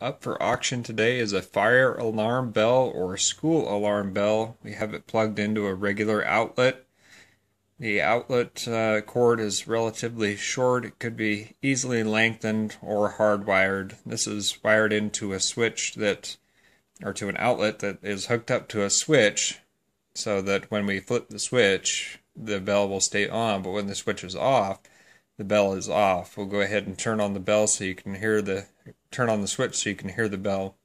Up for auction today is a fire alarm bell or school alarm bell. We have it plugged into a regular outlet. The outlet uh, cord is relatively short. It could be easily lengthened or hardwired. This is wired into a switch that, or to an outlet that is hooked up to a switch so that when we flip the switch, the bell will stay on, but when the switch is off, the bell is off. We'll go ahead and turn on the bell so you can hear the turn on the switch so you can hear the bell